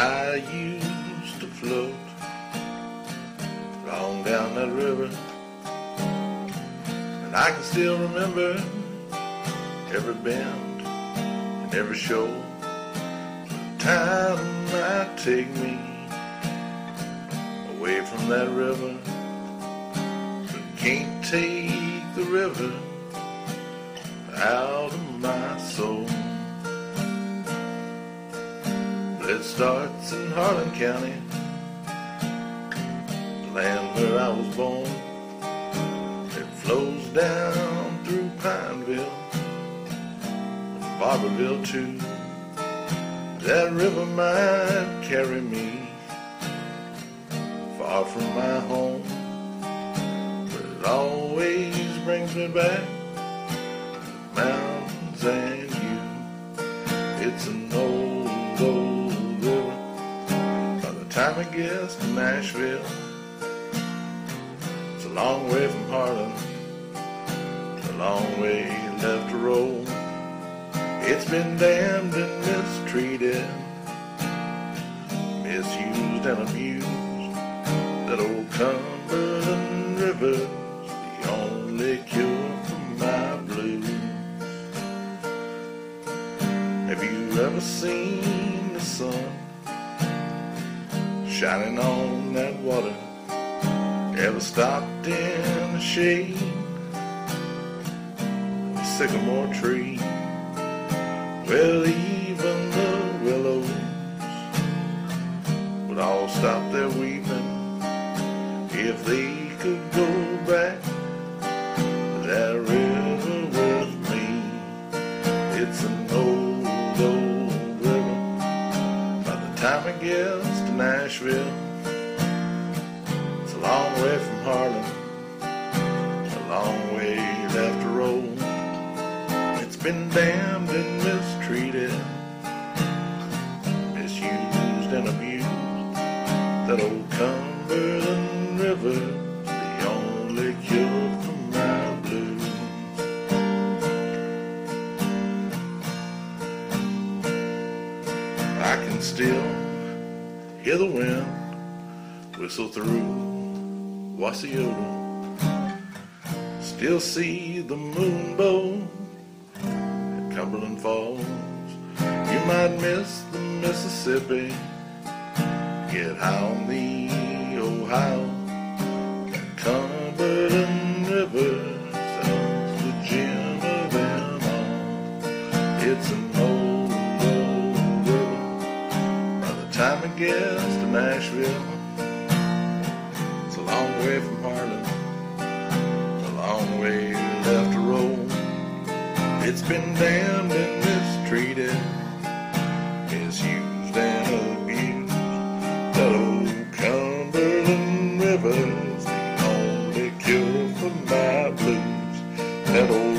I used to float along down that river. And I can still remember every bend and every show. The time might take me away from that river. But can't take the river out of my It starts in Harlan County, the land where I was born. It flows down through Pineville and Barbourville too. That river might carry me far from my home, but it always brings me back time it gets to Nashville, it's a long way from Harlan, a long way left to roll. It's been damned and mistreated, misused and abused. That old Cumberland River's the only cure for my blues. Have you ever seen shining on that water? Ever stopped in the shade? a Sycamore tree. Well, even the willows would all stop their weeping if they could go back that river with me. It's an old, old river. By the time it gets Nashville, it's a long way from Harlan, a long way left to roll. It's been damned and mistreated, misused and abused. That old Cumberland River's the only cure for my blues. I can still hear the wind whistle through Wasioto. Still see the moon bow at Cumberland Falls. You might miss the Mississippi, get high on the Ohio. Cumberland guess, to Nashville. It's a long way from Harlan. a long way left to roam. It's been damned and mistreated, misused and abused. That old Cumberland River's the only cure for my blues. That old